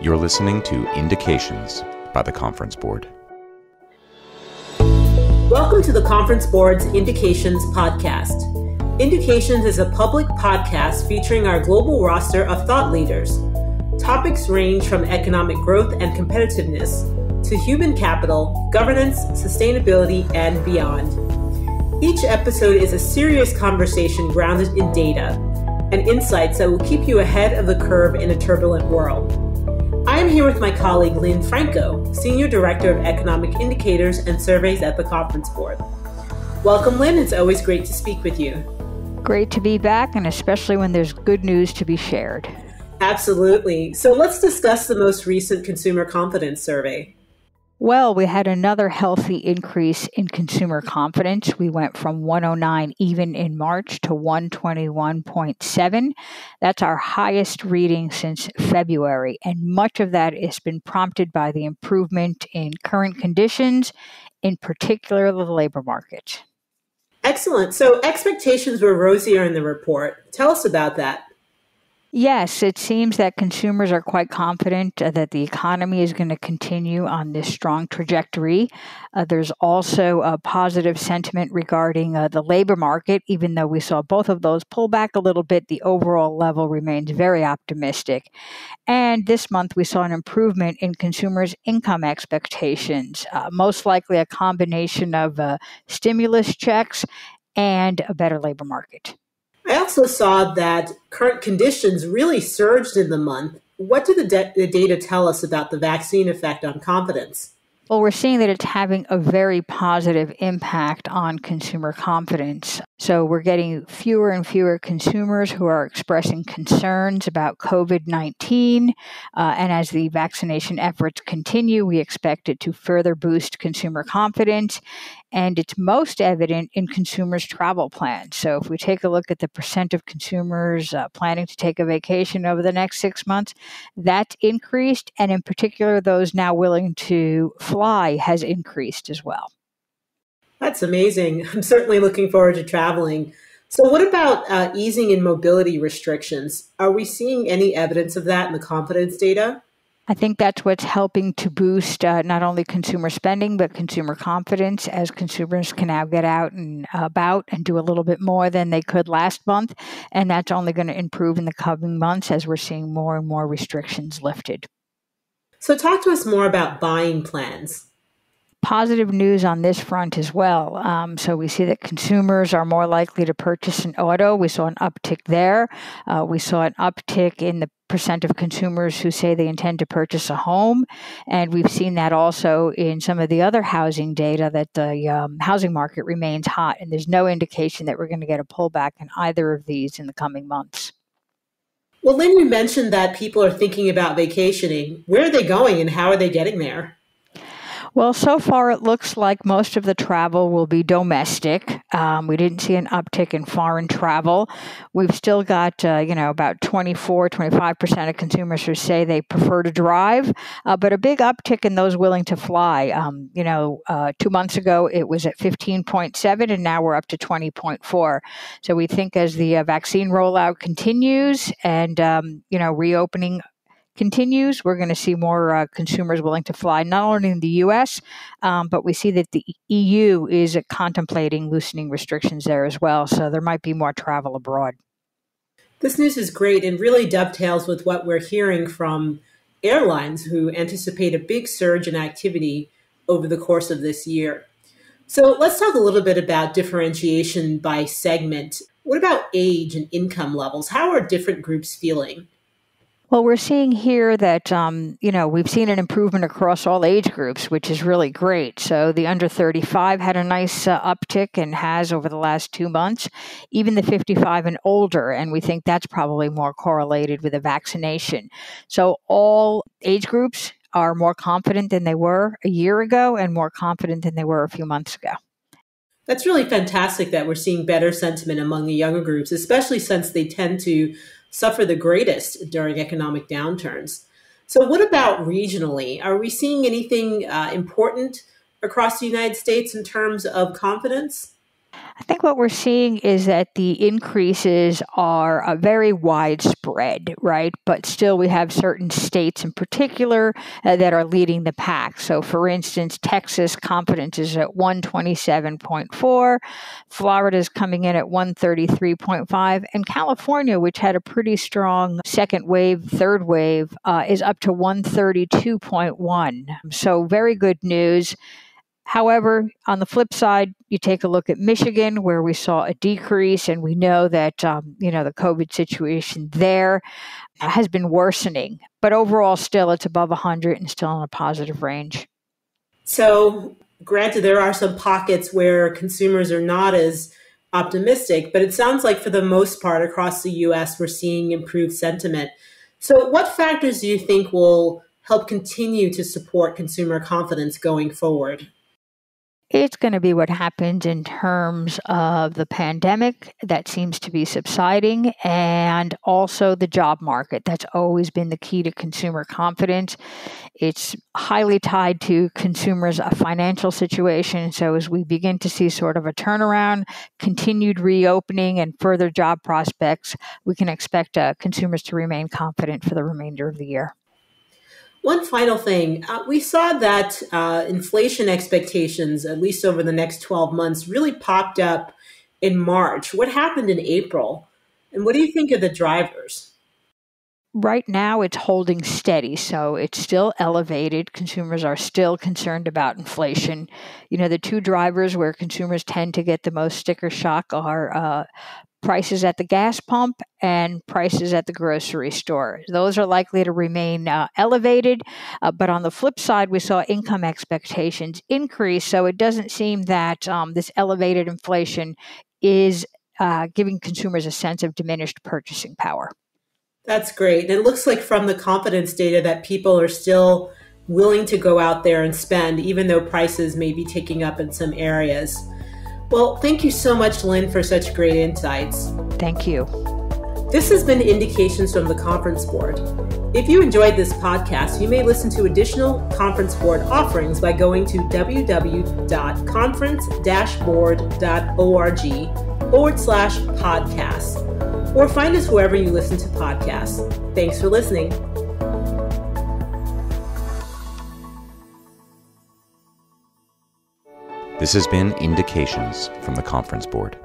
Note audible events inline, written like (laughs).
You're listening to Indications by the Conference Board. Welcome to the Conference Board's Indications podcast. Indications is a public podcast featuring our global roster of thought leaders. Topics range from economic growth and competitiveness to human capital, governance, sustainability, and beyond. Each episode is a serious conversation grounded in data and insights that will keep you ahead of the curve in a turbulent world. I am here with my colleague Lynn Franco, Senior Director of Economic Indicators and Surveys at the Conference Board. Welcome, Lynn. It's always great to speak with you. Great to be back, and especially when there's good news to be shared. Absolutely. So let's discuss the most recent consumer confidence survey. Well, we had another healthy increase in consumer confidence. We went from 109 even in March to 121.7. That's our highest reading since February. And much of that has been prompted by the improvement in current conditions, in particular the labor market. Excellent. So expectations were rosier in the report. Tell us about that. Yes, it seems that consumers are quite confident uh, that the economy is going to continue on this strong trajectory. Uh, there's also a positive sentiment regarding uh, the labor market. Even though we saw both of those pull back a little bit, the overall level remains very optimistic. And this month, we saw an improvement in consumers' income expectations, uh, most likely a combination of uh, stimulus checks and a better labor market. I also saw that current conditions really surged in the month. What do the, de- the data tell us about the vaccine effect on confidence? Well, we're seeing that it's having a very positive impact on consumer confidence. So we're getting fewer and fewer consumers who are expressing concerns about COVID 19. Uh, and as the vaccination efforts continue, we expect it to further boost consumer confidence. And it's most evident in consumers' travel plans. So if we take a look at the percent of consumers uh, planning to take a vacation over the next six months, that's increased. And in particular, those now willing to fly has increased as well. That's amazing. (laughs) I'm certainly looking forward to traveling. So, what about uh, easing in mobility restrictions? Are we seeing any evidence of that in the confidence data? I think that's what's helping to boost uh, not only consumer spending, but consumer confidence as consumers can now get out and about and do a little bit more than they could last month. And that's only going to improve in the coming months as we're seeing more and more restrictions lifted. So, talk to us more about buying plans positive news on this front as well. Um, so we see that consumers are more likely to purchase an auto. We saw an uptick there. Uh, we saw an uptick in the percent of consumers who say they intend to purchase a home. And we've seen that also in some of the other housing data that the um, housing market remains hot. And there's no indication that we're going to get a pullback in either of these in the coming months. Well, Lynn, you mentioned that people are thinking about vacationing. Where are they going and how are they getting there? Well, so far it looks like most of the travel will be domestic. Um, we didn't see an uptick in foreign travel. We've still got, uh, you know, about 24, 25% of consumers who say they prefer to drive, uh, but a big uptick in those willing to fly. Um, you know, uh, two months ago it was at 15.7, and now we're up to 20.4. So we think as the uh, vaccine rollout continues and, um, you know, reopening continues, we're going to see more uh, consumers willing to fly, not only in the US, um, but we see that the EU is contemplating loosening restrictions there as well. So there might be more travel abroad. This news is great and really dovetails with what we're hearing from airlines who anticipate a big surge in activity over the course of this year. So let's talk a little bit about differentiation by segment. What about age and income levels? How are different groups feeling? Well, we're seeing here that, um, you know, we've seen an improvement across all age groups, which is really great. So the under 35 had a nice uh, uptick and has over the last two months, even the 55 and older. And we think that's probably more correlated with a vaccination. So all age groups are more confident than they were a year ago and more confident than they were a few months ago. That's really fantastic that we're seeing better sentiment among the younger groups, especially since they tend to suffer the greatest during economic downturns. So, what about regionally? Are we seeing anything uh, important across the United States in terms of confidence? I think what we're seeing is that the increases are uh, very widespread, right? But still, we have certain states in particular uh, that are leading the pack. So, for instance, Texas confidence is at 127.4, Florida is coming in at 133.5, and California, which had a pretty strong second wave, third wave, uh, is up to 132.1. So, very good news. However, on the flip side, you take a look at Michigan, where we saw a decrease, and we know that um, you know the COVID situation there has been worsening. But overall, still it's above 100 and still in a positive range. So, granted, there are some pockets where consumers are not as optimistic, but it sounds like for the most part across the U.S. we're seeing improved sentiment. So, what factors do you think will help continue to support consumer confidence going forward? It's going to be what happens in terms of the pandemic that seems to be subsiding and also the job market. That's always been the key to consumer confidence. It's highly tied to consumers' financial situation. So, as we begin to see sort of a turnaround, continued reopening, and further job prospects, we can expect uh, consumers to remain confident for the remainder of the year. One final thing uh, we saw that uh, inflation expectations, at least over the next 12 months, really popped up in March. What happened in April? And what do you think of the drivers? Right now, it's holding steady. So it's still elevated. Consumers are still concerned about inflation. You know, the two drivers where consumers tend to get the most sticker shock are uh, prices at the gas pump and prices at the grocery store. Those are likely to remain uh, elevated. Uh, but on the flip side, we saw income expectations increase. So it doesn't seem that um, this elevated inflation is uh, giving consumers a sense of diminished purchasing power. That's great. It looks like from the confidence data that people are still willing to go out there and spend, even though prices may be ticking up in some areas. Well, thank you so much, Lynn, for such great insights. Thank you. This has been Indications from the Conference Board. If you enjoyed this podcast, you may listen to additional Conference Board offerings by going to www.conference-board.org forward slash podcasts, or find us wherever you listen to podcasts. Thanks for listening. This has been Indications from the Conference Board.